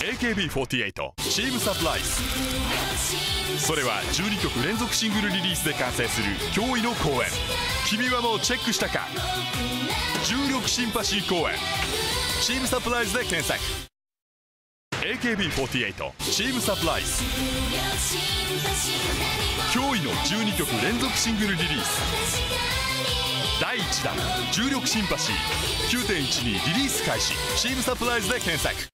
AKB48 チームサプライズそれは12曲連続シングルリリースで完成する驚異の公演。君はもうチェックしたか？重力シンパシー公演。チームサプライズで検索 AKB48 チームサプライズ驚異の12曲連続シングルリリース。第1弾重力シンパシー。9.12リリース開始。チームサプライズで検索。